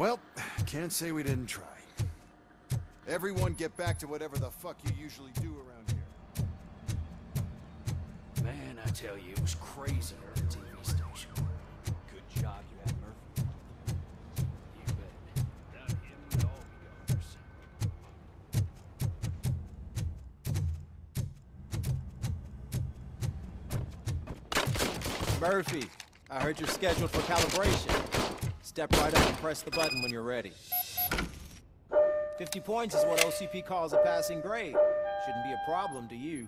Well, can't say we didn't try. Everyone get back to whatever the fuck you usually do around here. Man, I tell you, it was crazy at the TV station. Good job you had Murphy. You bet. Without him, we'd all be goners. Murphy, I heard you're scheduled for calibration. Step right up and press the button when you're ready. 50 points is what OCP calls a passing grade. Shouldn't be a problem to you.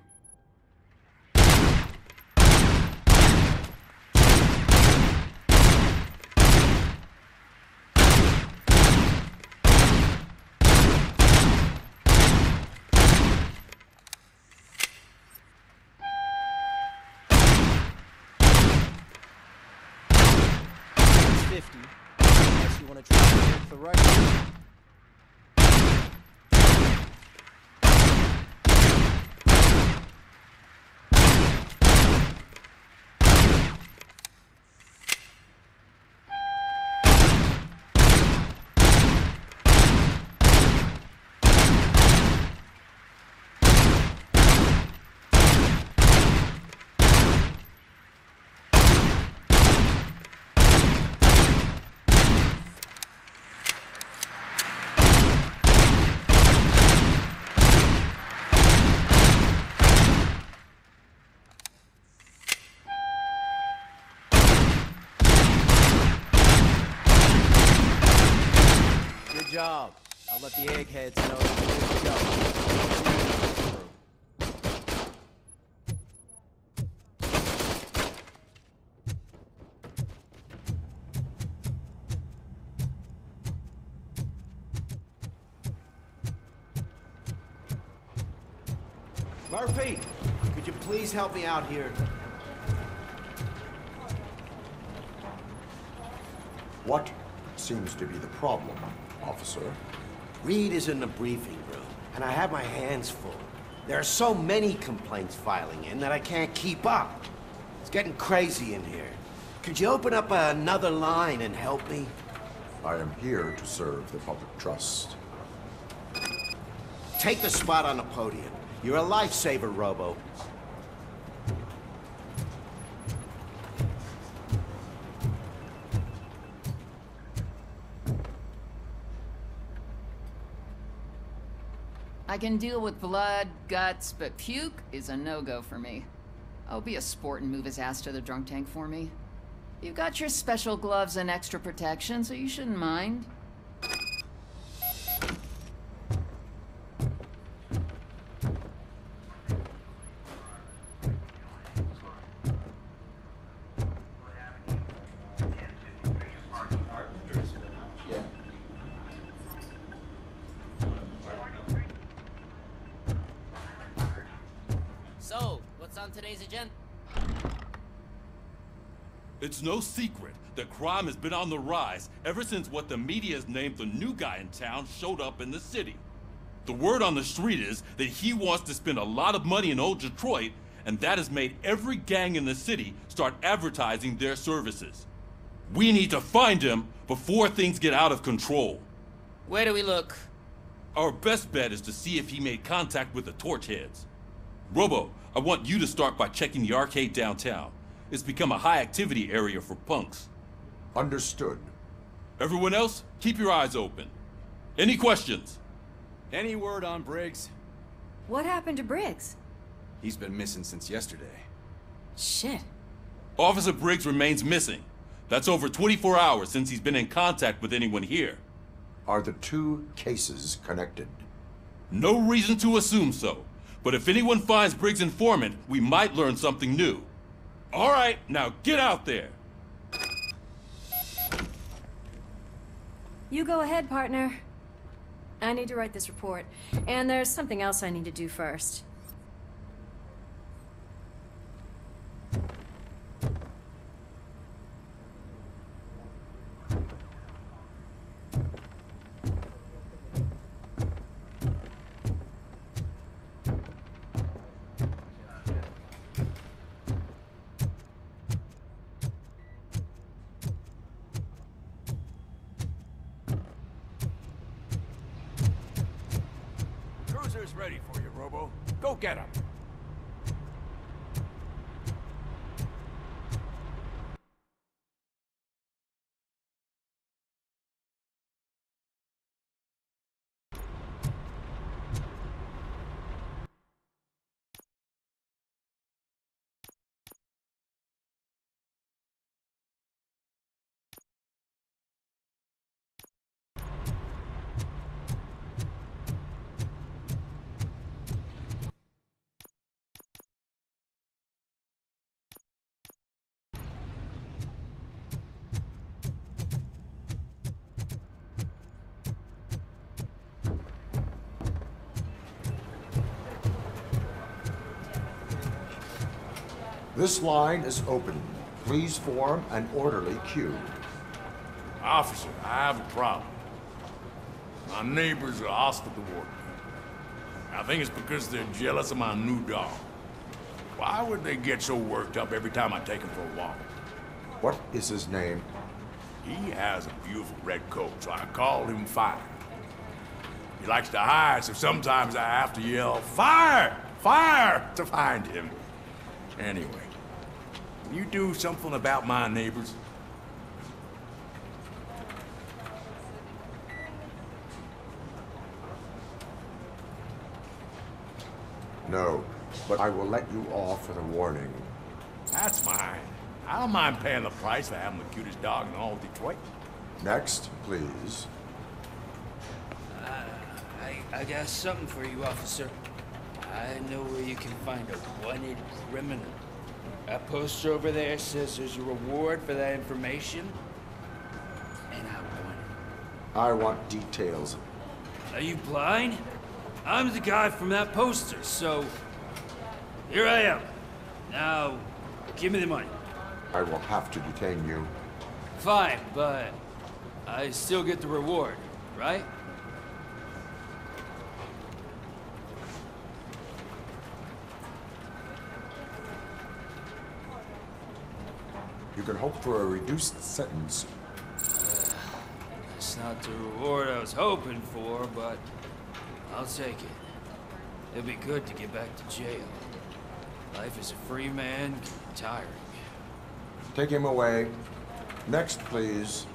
It's 50. You want to try to break the record. Job. I'll let the eggheads know. Murphy, could you please help me out here? What seems to be the problem, officer? Reed is in the briefing room, and I have my hands full. There are so many complaints filing in that I can't keep up. It's getting crazy in here. Could you open up another line and help me? I am here to serve the public trust. Take the spot on the podium. You're a lifesaver, Robo. Can deal with blood, guts, but puke is a no-go for me. Oh, be a sport and move his ass to the drunk tank for me. You've got your special gloves and extra protection, so you shouldn't mind. So, what's on today's agenda? It's no secret that crime has been on the rise ever since what the media has named the new guy in town showed up in the city. The word on the street is that he wants to spend a lot of money in old Detroit, and that has made every gang in the city start advertising their services. We need to find him before things get out of control. Where do we look? Our best bet is to see if he made contact with the torch heads. Robo, I want you to start by checking the arcade downtown. It's become a high activity area for punks. Understood. Everyone else, keep your eyes open. Any questions? Any word on Briggs? What happened to Briggs? He's been missing since yesterday. Shit. Officer Briggs remains missing. That's over 24 hours since he's been in contact with anyone here. Are the two cases connected? No reason to assume so. But if anyone finds Briggs' informant, we might learn something new. All right, now get out there. You go ahead, partner. I need to write this report, and there's something else I need to do first. This line is open. Please form an orderly queue. Officer, I have a problem. My neighbors are hostile toward me. I think it's because they're jealous of my new dog. Why would they get so worked up every time I take him for a walk? What is his name? He has a beautiful red coat, so I call him Fire. He likes to hide, so sometimes I have to yell, Fire! Fire! to find him. Anyway, you do something about my neighbors? No, but I will let you off with a warning. That's mine. I don't mind paying the price for having the cutest dog in all Detroit. Next, please. Uh, I, I got something for you, officer. I know where you can find a wanted criminal. That poster over there says there's a reward for that information, and I want it. I want details. Are you blind? I'm the guy from that poster, so here I am. Now, give me the money. I will have to detain you. Fine, but I still get the reward, right? You can hope for a reduced sentence. It's not the reward I was hoping for, but I'll take it. It'll be good to get back to jail. Life as a free man can be tiring. Take him away. Next, please.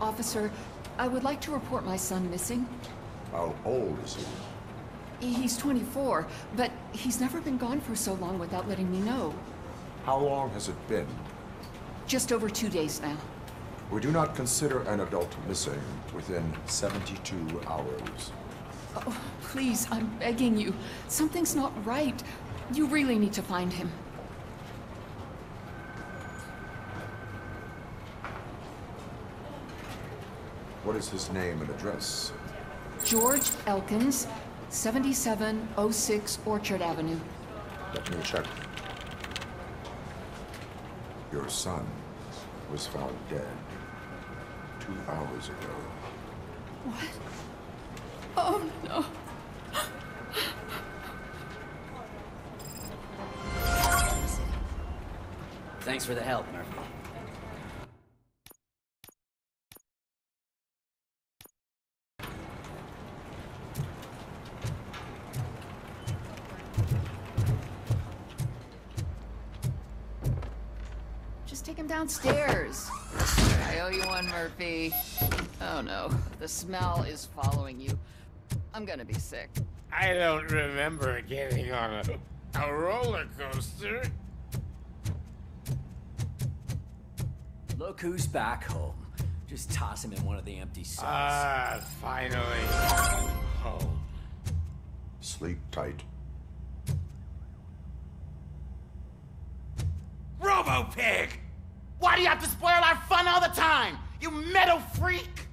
Officer, I would like to report my son missing. How old is he? He's 24, but he's never been gone for so long without letting me know. How long has it been? Just over two days now. We do not consider an adult missing within 72 hours. Oh, please, I'm begging you. Something's not right. You really need to find him. What is his name and address? George Elkins, 7706 Orchard Avenue. Let me check. Your son was found dead two hours ago. What? Oh, no. Thanks for the help, Murphy. Just downstairs. I owe you one, Murphy. Oh no, the smell is following you. I'm gonna be sick. I don't remember getting on a, a roller coaster. Look who's back home. Just toss him in one of the empty cells. Ah, finally. Home. Sleep tight. Robo Pig! Why do you have to spoil our fun all the time? You metal freak!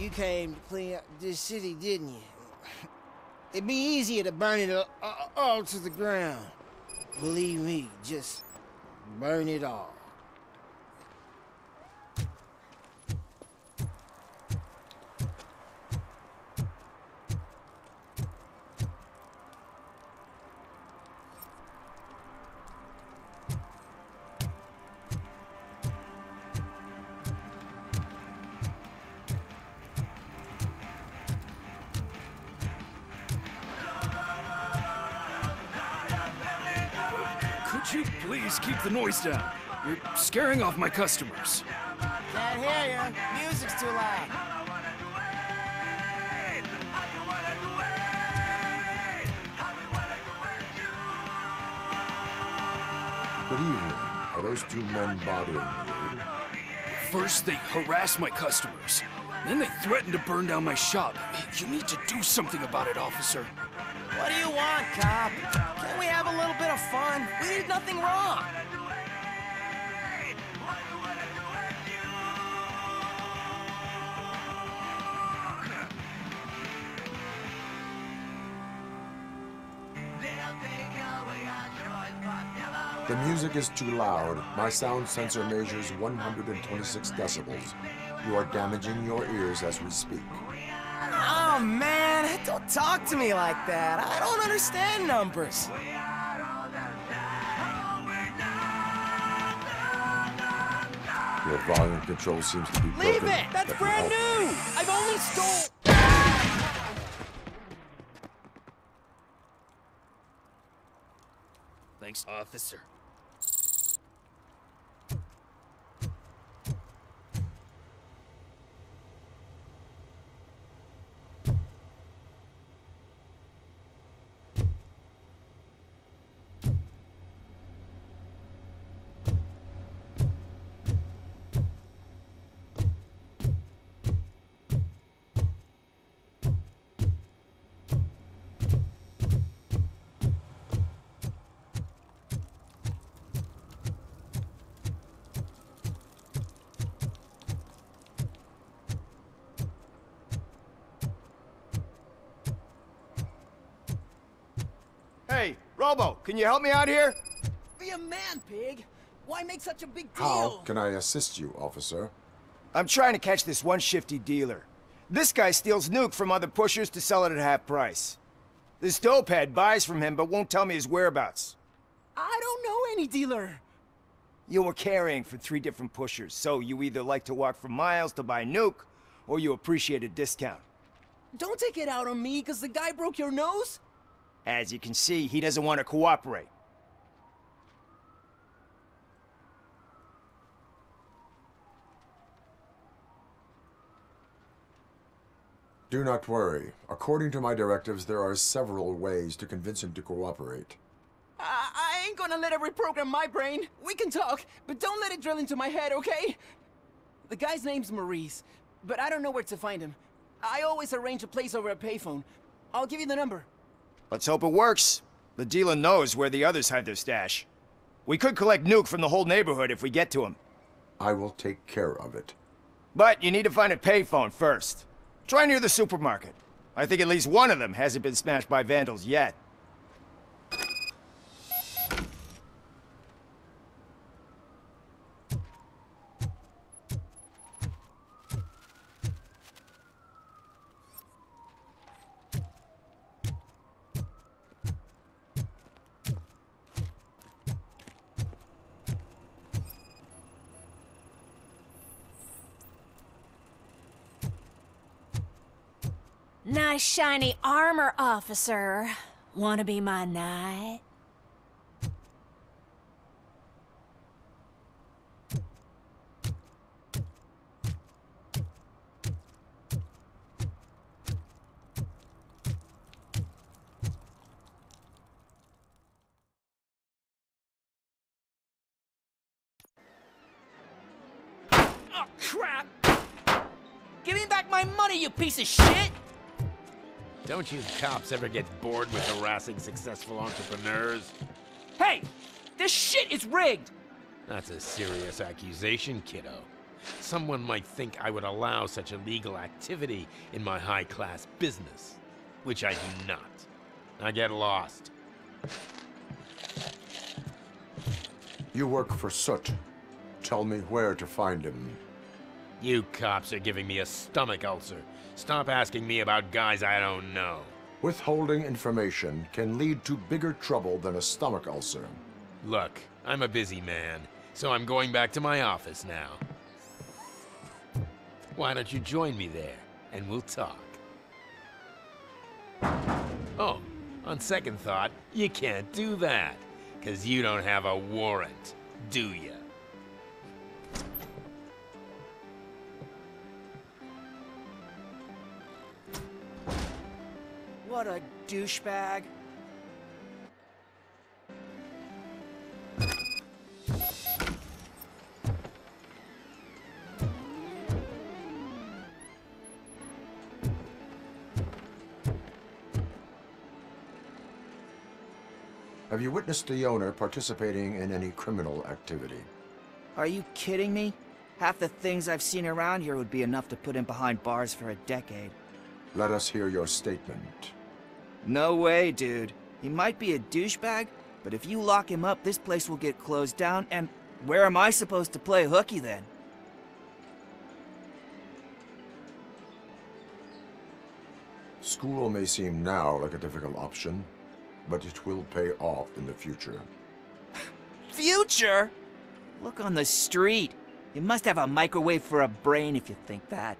You came to clean up this city, didn't you? It'd be easier to burn it all, to the ground. Believe me, just burn it all. Keep down? Uh, you're scaring off my customers. Can't hear you. Music's too loud. Good evening. Are those two men bothering you? First, they harass my customers. Then they threaten to burn down my shop. You need to do something about it, officer. What do you want, cop? Can we have a little bit of fun? We did nothing wrong. The music is too loud. My sound sensor measures 126 decibels. You are damaging your ears as we speak. Oh, man, don't talk to me like that. I don't understand numbers. Your volume control seems to be broken. Leave it! That's Let brand help. new! I've only stole... Thanks, officer. Robo, can you help me out here? Be a man, pig. Why make such a big deal? How can I assist you, officer? I'm trying to catch this one shifty dealer. This guy steals nuke from other pushers to sell it at half price. This dopehead buys from him but won't tell me his whereabouts. I don't know any dealer. You were carrying for three different pushers, so you either like to walk for miles to buy nuke, or you appreciate a discount. Don't take it out on me, because the guy broke your nose? As you can see, he doesn't want to cooperate. Do not worry. According to my directives, there are several ways to convince him to cooperate. I, I ain't gonna let it reprogram my brain. We can talk, but don't let it drill into my head, okay? The guy's name's Maurice, but I don't know where to find him. I always arrange a place over a payphone. I'll give you the number. Let's hope it works. The dealer knows where the others hide their stash. We could collect nuke from the whole neighborhood if we get to him. I will take care of it. But you need to find a payphone first. Try near the supermarket. I think at least one of them hasn't been smashed by vandals yet. Nice shiny armor, officer. Wanna be my knight? Oh, crap! Give me back my money, you piece of shit! Don't you cops ever get bored with harassing successful entrepreneurs? Hey! This shit is rigged! That's a serious accusation, kiddo. someone might think I would allow such illegal activity in my high-class business, which I do not. I get lost. You work for Soot. Tell me where to find him. You cops are giving me a stomach ulcer. Stop asking me about guys I don't know. Withholding information can lead to bigger trouble than a stomach ulcer. Look, I'm a busy man, so I'm going back to my office now. Why don't you join me there, and we'll talk. Oh, on second thought, you can't do that, because you don't have a warrant, do you? What a douchebag. Have you witnessed the owner participating in any criminal activity? Are you kidding me? Half the things I've seen around here would be enough to put him behind bars for a decade. Let us hear your statement. No way, dude. He might be a douchebag, but if you lock him up, this place will get closed down, and where am I supposed to play hooky then? School may seem now like a difficult option, but it will pay off in the future. Future? Look on the street. You must have a microwave for a brain if you think that.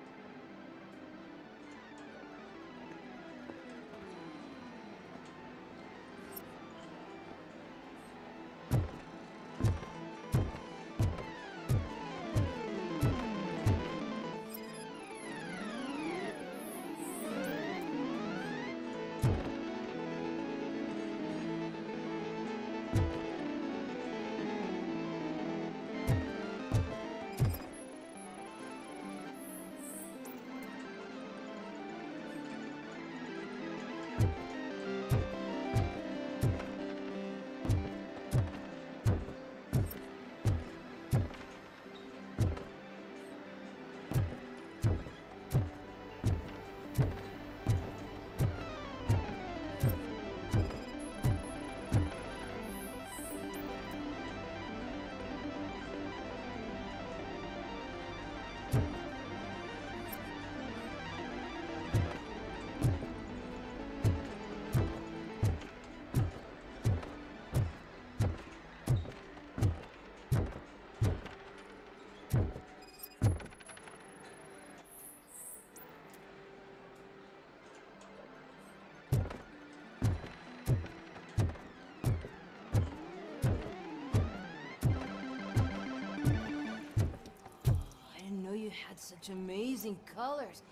Such amazing colors.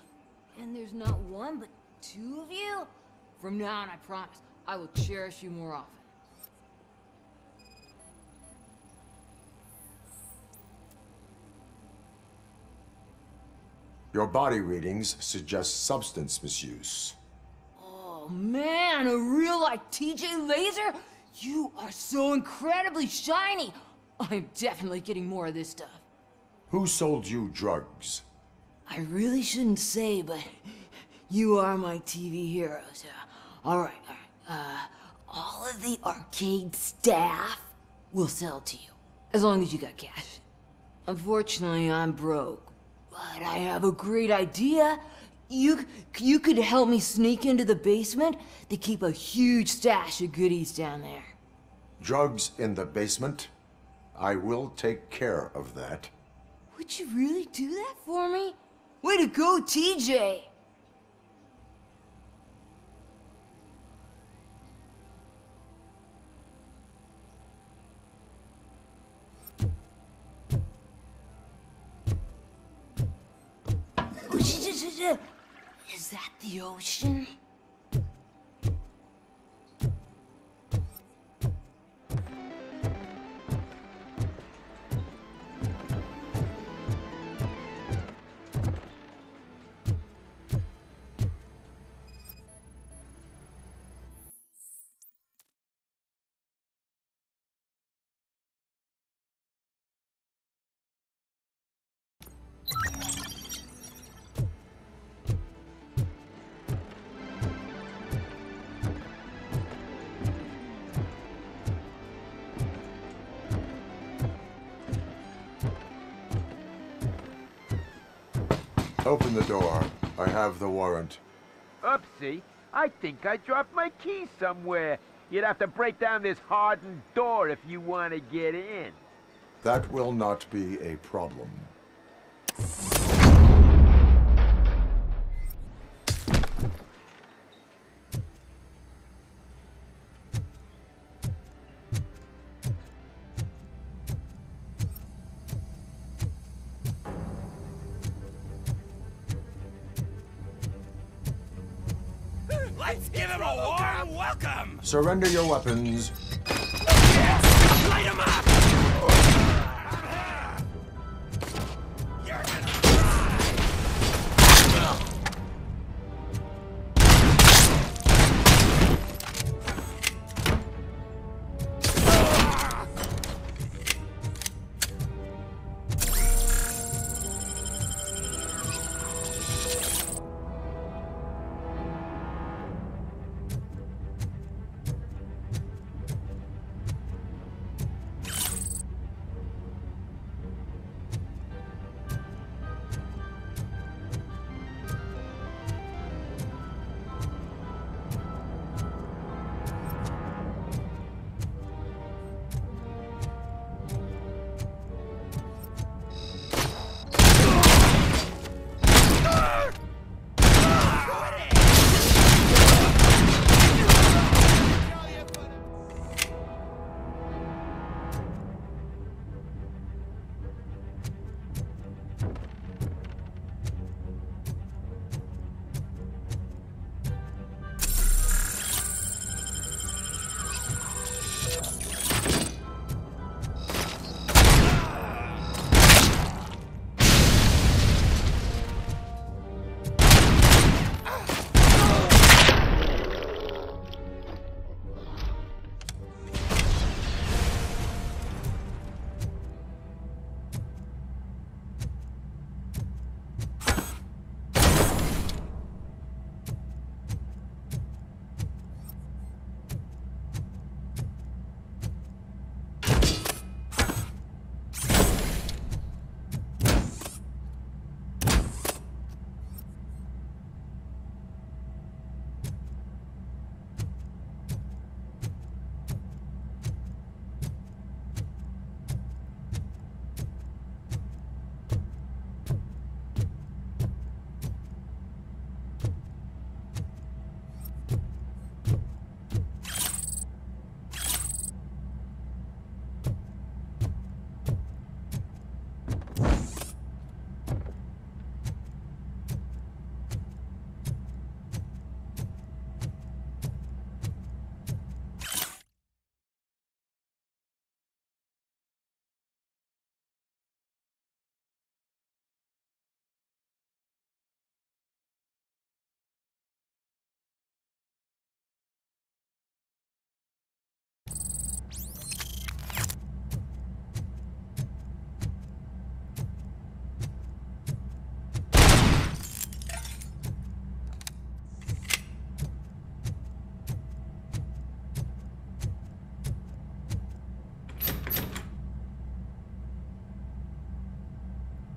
And there's not one, but two of you? From now on, I promise, I will cherish you more often. Your body readings suggest substance misuse. Oh man, a real like TJ Laser? You are so incredibly shiny! I'm definitely getting more of this stuff. Who sold you drugs? I really shouldn't say, but you are my TV heroes. All right, all right. Uh, all of the arcade staff will sell to you, as long as you got cash. Unfortunately, I'm broke, but I have a great idea. You, you could help me sneak into the basement. They keep a huge stash of goodies down there. Drugs in the basement? I will take care of that. Would you really do that for me? Way to go, TJ! Is that the ocean? Open the door. I have the warrant. Oopsie. I think I dropped my key somewhere. You'd have to break down this hardened door if you want to get in. That will not be a problem. Let's give him a warm welcome! Surrender your weapons. Light him up!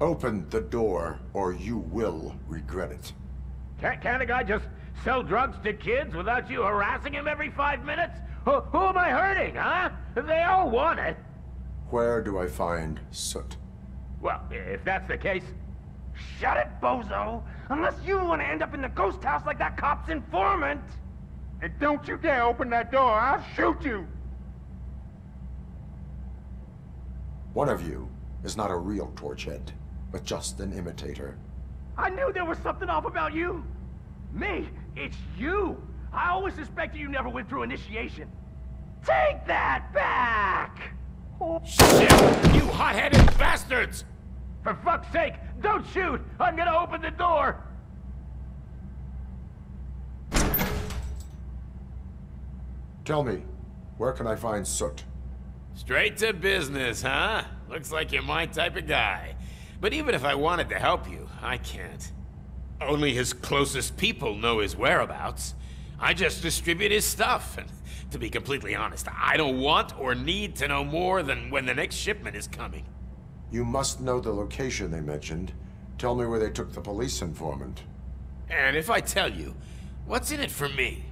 Open the door, or you will regret it. Can't, can't a guy just sell drugs to kids without you harassing him every five minutes? Who, who am I hurting, huh? They all want it. Where do I find Soot? Well, if that's the case, shut it, bozo! Unless you want to end up in the ghost house like that cop's informant! And don't you dare open that door, I'll shoot you! One of you is not a real Torchhead, but just an imitator. I knew there was something off about you! Me? It's you! I always suspected you never went through initiation. Take that back! Shit! You hot-headed bastards! For fuck's sake, don't shoot! I'm gonna open the door! Tell me, where can I find Soot? Straight to business, huh? Looks like you're my type of guy. But even if I wanted to help you, I can't. Only his closest people know his whereabouts. I just distribute his stuff, and to be completely honest, I don't want or need to know more than when the next shipment is coming. You must know the location they mentioned. Tell me where they took the police informant. And if I tell you, what's in it for me?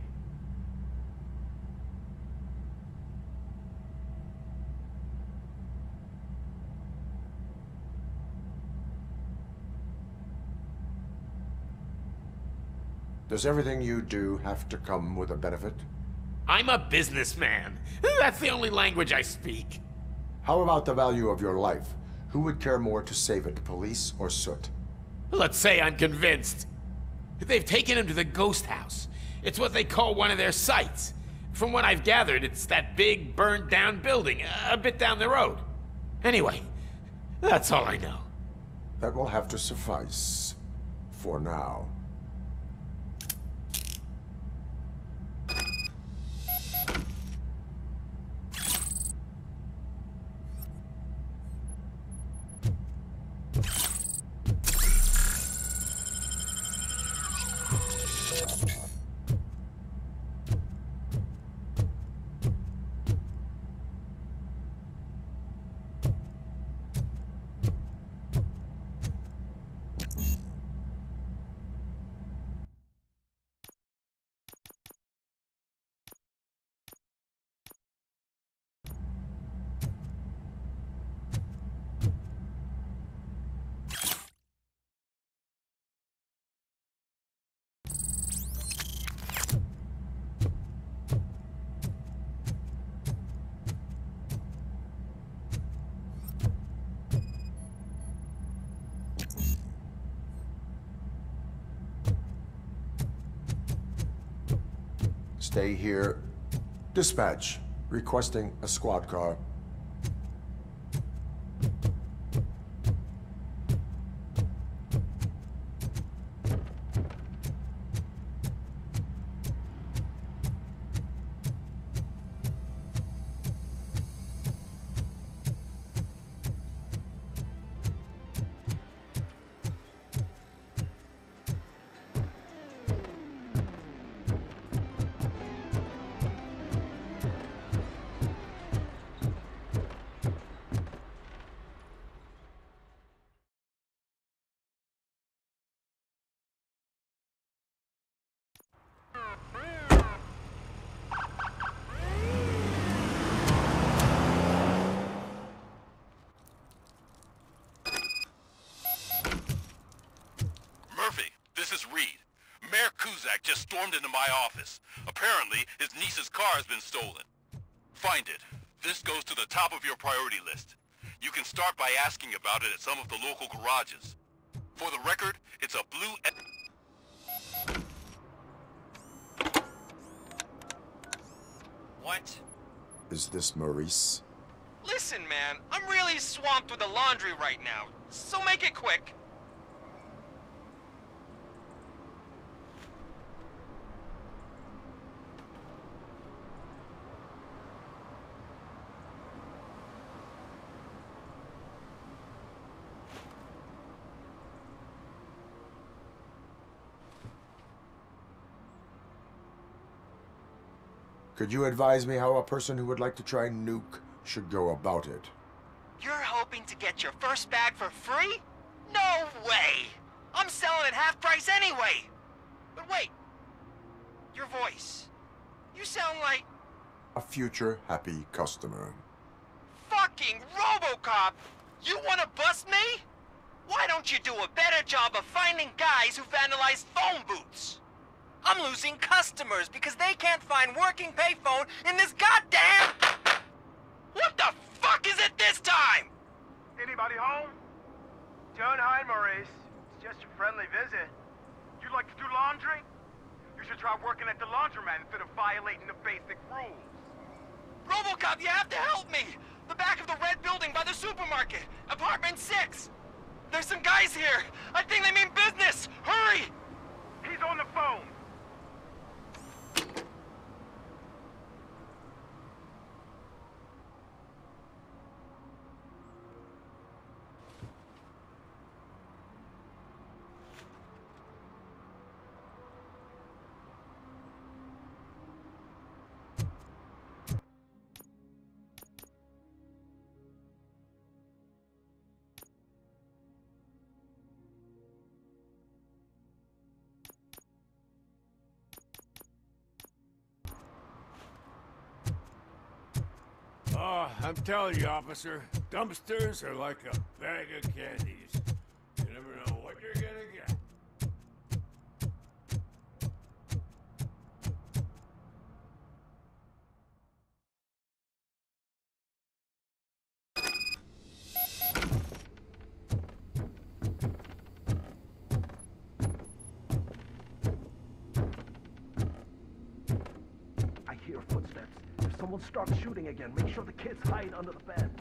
Does everything you do have to come with a benefit? I'm a businessman. That's the only language I speak. How about the value of your life? Who would care more to save it, police or Soot? Let's say I'm convinced. They've taken him to the ghost house. It's what they call one of their sites. From what I've gathered, it's that big, burned down building, a bit down the road. Anyway, that's all I know. That will have to suffice. For now. Stay here. Dispatch. Requesting a squad car. Just stormed into my office. Apparently, his niece's car has been stolen. Find it. This goes to the top of your priority list. You can start by asking about it at some of the local garages. For the record, it's a blue... e- What? Is this Maurice? Listen, man, I'm really swamped with the laundry right now, so make it quick. Could you advise me how a person who would like to try nuke should go about it? You're hoping to get your first bag for free? No way! I'm selling at half price anyway! But wait, your voice. You sound like A future happy customer. fucking Robocop! You wanna bust me? Why don't you do a better job of finding guys who vandalize phone booths? I'm losing customers because they can't find working payphone in this goddamn... What the fuck is it this time? Anybody home? Don't hide, Maurice. It's just a friendly visit. You like to do laundry? You should try working at the laundromat instead of violating the basic rules. Robocop, you have to help me! The back of the red building by the supermarket, apartment 6. There's some guys here. I think they mean business. Hurry! He's on the phone. Oh, I'm telling you, officer, dumpsters are like a bag of candies. You never know what you're gonna get. I hear footsteps. If someone starts shooting again, make sure the kids hide under the bed.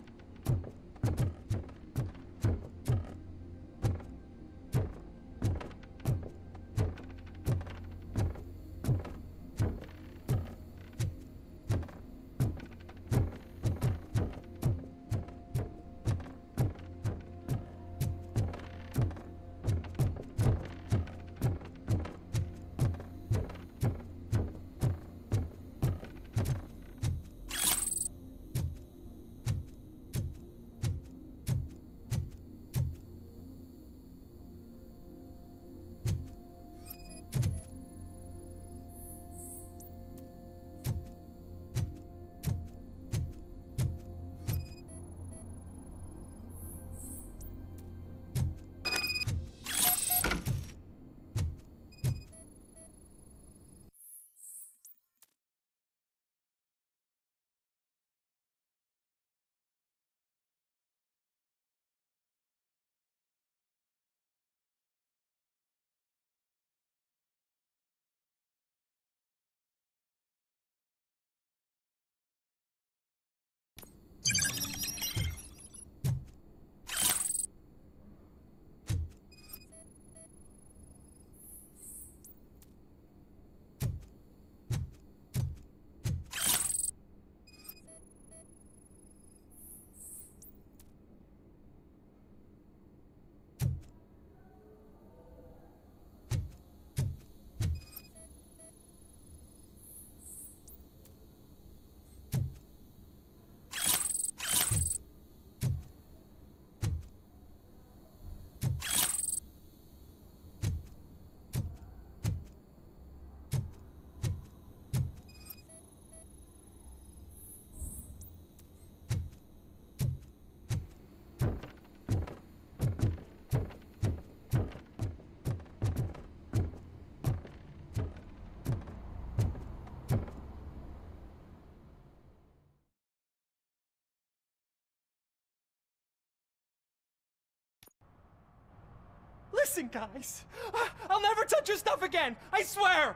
Listen, guys. I- I'll never touch your stuff again. I swear.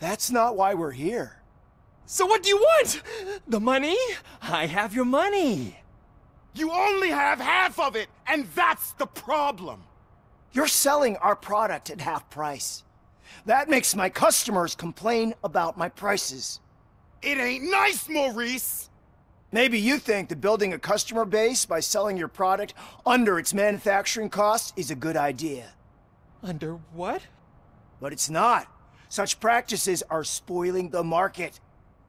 That's not why we're here. So what do you want? The money? I have your money. You only have half of it, and that's the problem. You're selling our product at half price. That makes my customers complain about my prices. It ain't nice, Maurice! Maybe you think that building a customer base by selling your product under its manufacturing costs is a good idea. Under what? But it's not. Such practices are spoiling the market.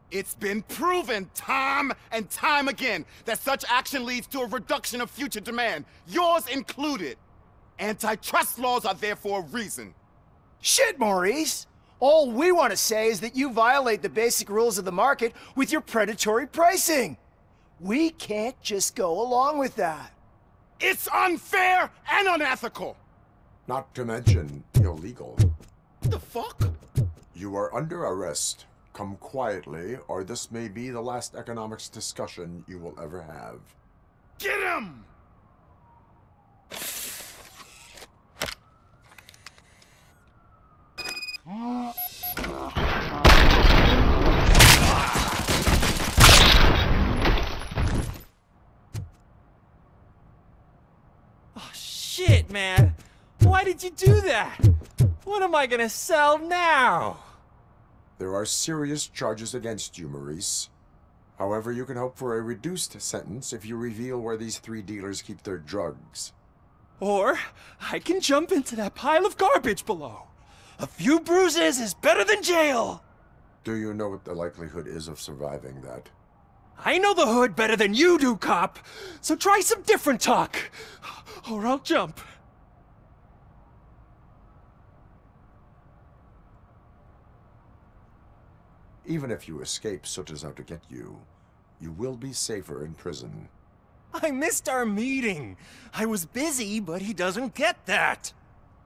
It's been proven time and time again that such action leads to a reduction of future demand, yours included. Antitrust laws are there for a reason. Shit, Maurice! All we want to say is that you violate the basic rules of the market with your predatory pricing. We can't just go along with that. It's unfair and unethical. Not to mention illegal. The fuck? You are under arrest. Come quietly, or this may be the last economics discussion you will ever have. Get him! Oh, shit, man. Why did you do that? What am I gonna sell now? There are serious charges against you, Maurice. However, you can hope for a reduced sentence if you reveal where these three dealers keep their drugs. Or I can jump into that pile of garbage below. A few bruises is better than jail. Do you know what the likelihood is of surviving that? I know the hood better than you do, cop. So try some different talk. Or I'll jump. Even if you escape Soot out to get you, You will be safer in prison. I missed our meeting. I was busy, but he doesn't get that.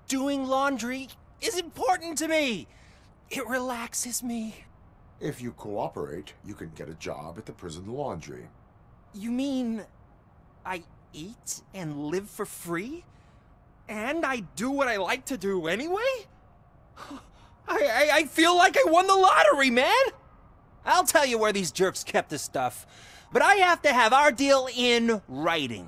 Doing laundry is important to me. It relaxes me. If you cooperate, you can get a job at the prison laundry. You mean I eat and live for free? And I do what I like to do anyway? I, I, I feel like I won the lottery, man! I'll tell you where these jerks kept the stuff, but I have to have our deal in writing.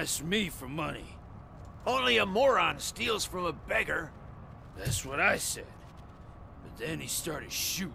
Asked me for money. Only a moron steals from a beggar. That's what I said. But then he started shooting.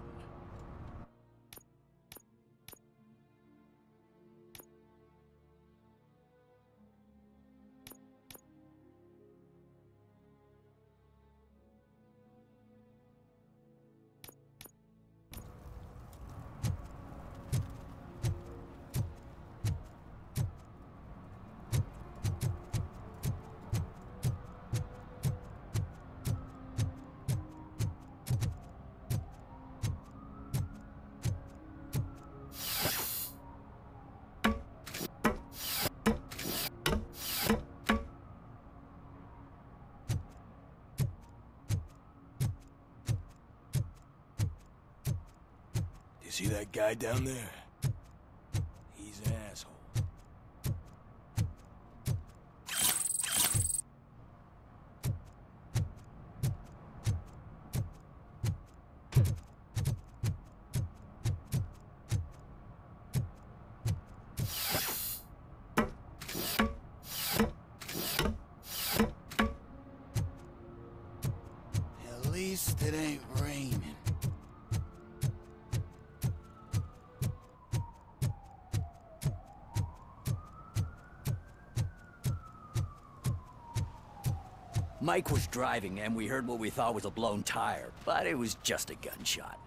That guy down there? Mike was driving and we heard what we thought was a blown tire, but it was just a gunshot.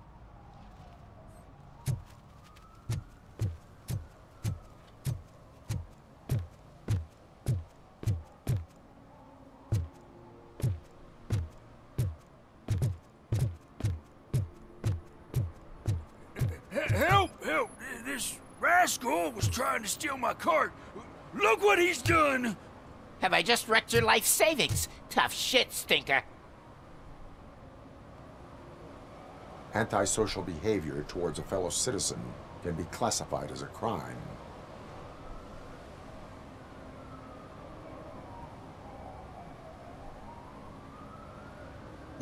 Help! Help! This rascal was trying to steal my cart. Look what he's done! Have I just wrecked your life savings? Tough shit, stinker. Antisocial behavior towards a fellow citizen can be classified as a crime.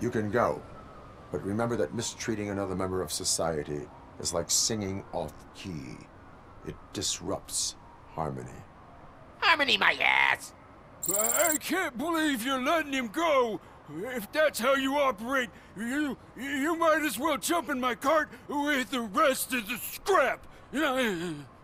You can go, but remember that mistreating another member of society is like singing off key. It disrupts harmony. Harmony my ass! I can't believe you're letting him go! If that's how you operate, you you might as well jump in my cart with the rest of the scrap!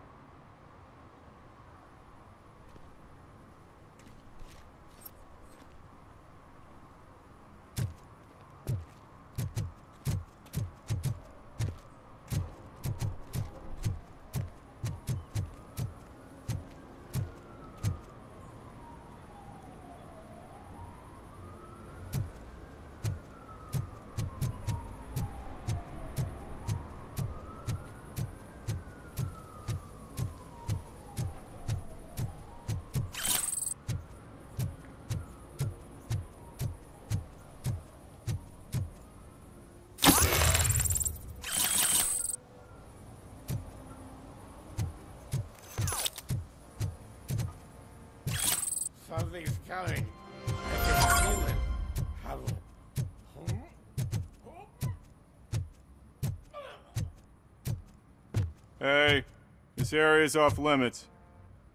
this area is off limits.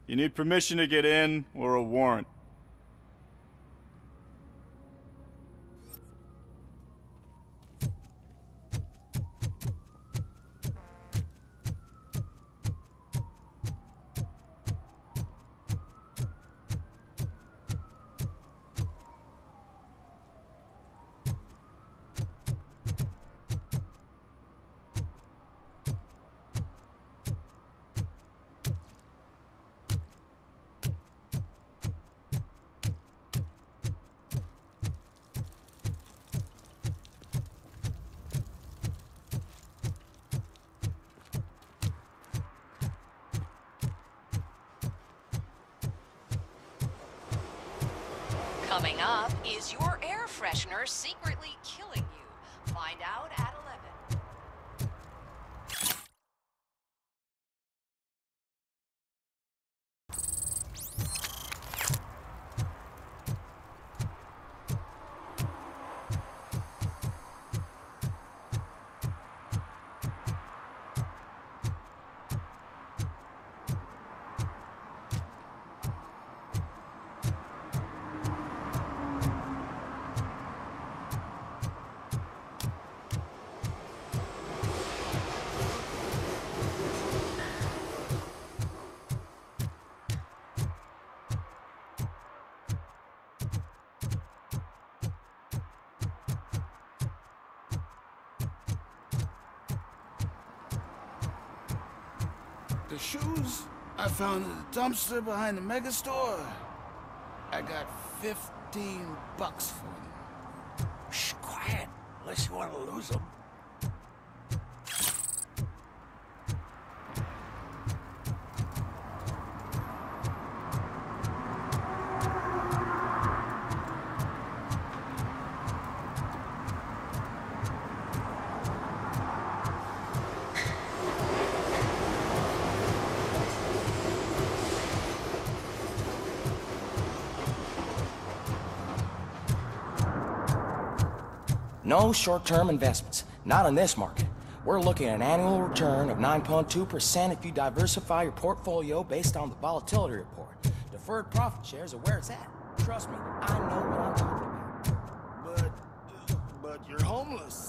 You need permission to get in or a warrant. Is your air freshener secretly killing you? Find out at found the dumpster behind the mega store. I got 15 bucks for them. Shh, quiet. Unless you want to lose them. No short-term investments. Not in this market. We're looking at an annual return of 9.2% if you diversify your portfolio based on the volatility report. Deferred profit shares are where it's at. Trust me, I know what I'm talking about. But, but you're homeless.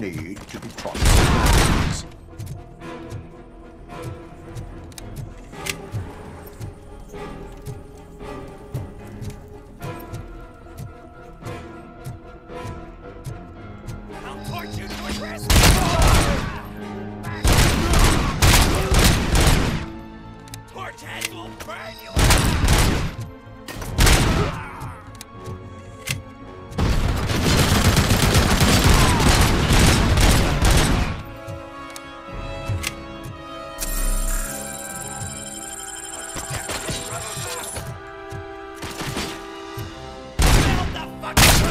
Need Finally,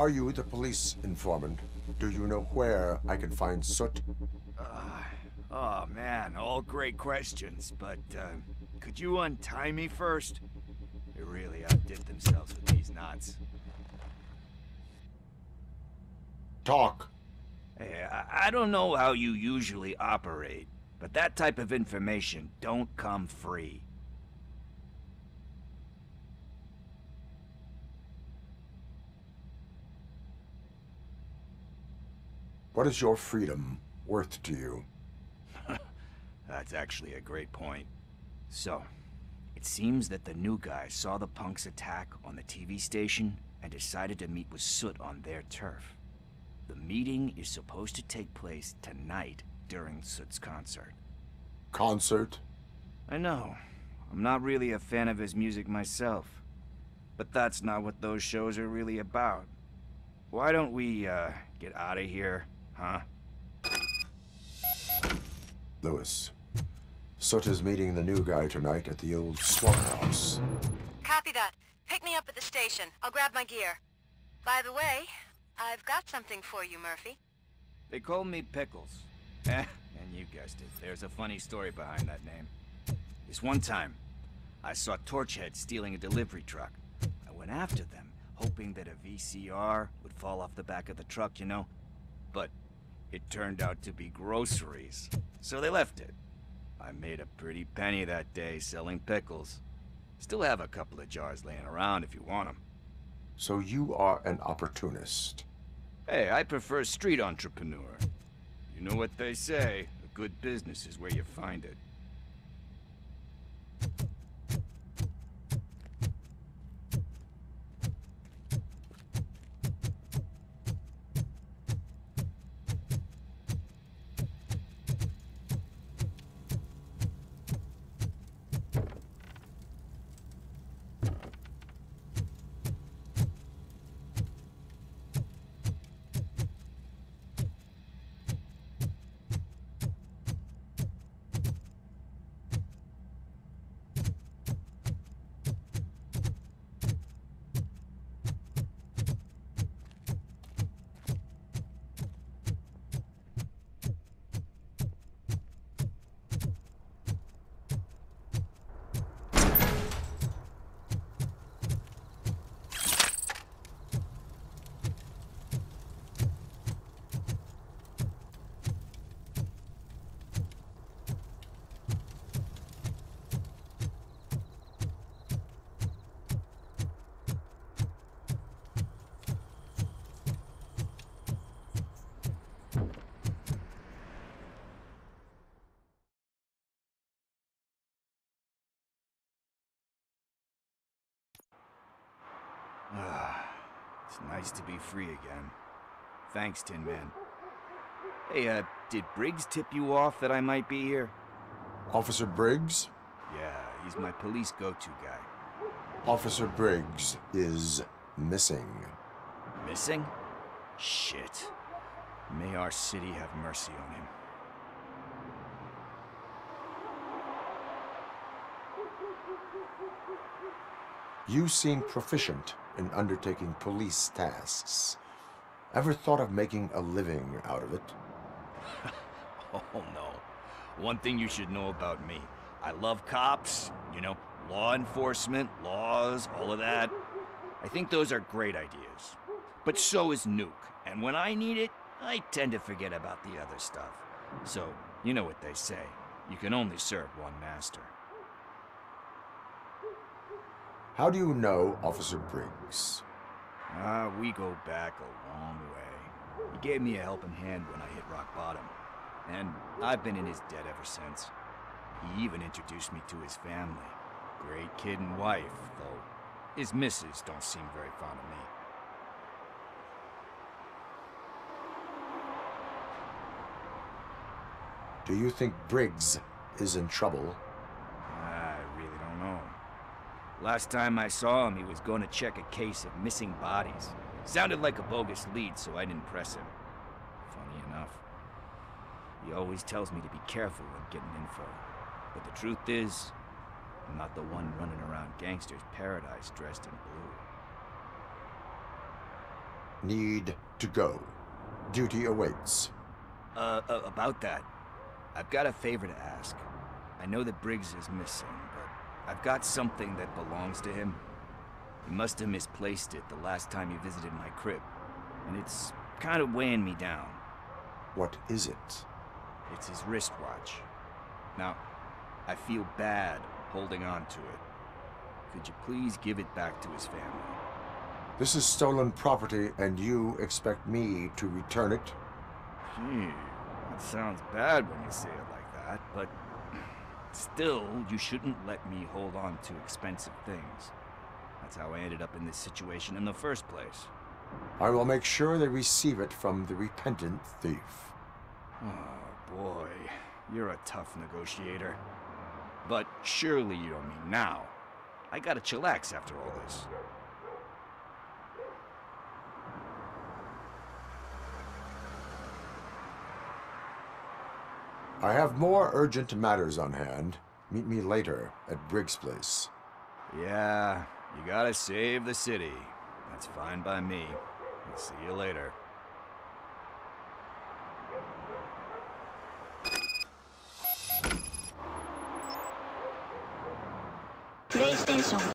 Are you the police informant? Do you know where I can find Soot? Uh, oh man, all great questions, but uh, could you untie me first? They really outdid themselves with these knots. Talk. Hey, I, I don't know how you usually operate, but that type of information don't come free. What is your freedom worth to you? That's actually a great point. So, it seems that the new guy saw the punks attack on the TV station and decided to meet with Soot on their turf. The meeting is supposed to take place tonight during Soot's concert. Concert? I know. I'm not really a fan of his music myself. But that's not what those shows are really about. Why don't we, uh, get out of here, huh? Lewis. Soot is meeting the new guy tonight at the old slaughterhouse. Copy that. Pick me up at the station. I'll grab my gear. By the way, I've got something for you, Murphy. They call me Pickles. Eh, and you guessed it. There's a funny story behind that name. This one time, I saw Torchhead stealing a delivery truck. I went after them, hoping that a VCR would fall off the back of the truck, you know? But it turned out to be groceries, so they left it. I made a pretty penny that day selling pickles. Still have a couple of jars laying around if you want them. So you are an opportunist. Hey, I prefer street entrepreneur. You know what they say, a good business is where you find it. Ah, it's nice to be free again. Thanks, Tin Man. Hey, uh, did Briggs tip you off that I might be here? Officer Briggs? Yeah, he's my police go-to guy. Officer Briggs is missing. Missing? Shit. May our city have mercy on him. You seem proficient in undertaking police tasks. Ever thought of making a living out of it? Oh no. One thing you should know about me. I love cops, you know, law enforcement, laws, all of that. I think those are great ideas. But so is Nuke, and when I need it, I tend to forget about the other stuff. So, you know what they say. You can only serve one master. How do you know Officer Briggs? Ah, we go back a long way. He gave me a helping hand when I hit rock bottom. And I've been in his debt ever since. He even introduced me to his family. Great kid and wife, though his missus don't seem very fond of me. Do you think Briggs is in trouble? I really don't know. Last time I saw him, he was going to check a case of missing bodies. Sounded like a bogus lead, so I didn't press him. Funny enough. He always tells me to be careful when getting info. But the truth is, I'm not the one running around gangster's paradise dressed in blue. need to go. Duty awaits. Uh, uh, about that, I've got a favor to ask. I know that Briggs is missing, I've got something that belongs to him. He must have misplaced it the last time he visited my crib, and it's kind of weighing me down. What is it? It's his wristwatch. Now, I feel bad holding on to it. Could you please give it back to his family? This is stolen property, and you expect me to return it? Gee, that sounds bad when you say it like that, but still, you shouldn't let me hold on to expensive things. That's how I ended up in this situation in the first place. I will make sure they receive it from the repentant thief. Oh, boy. You're a tough negotiator. But surely you don't mean now. I gotta chillax after all this. I have more urgent matters on hand. Meet me later at Briggs' place. Yeah, you gotta save the city. That's fine by me. I'll see you later. PlayStation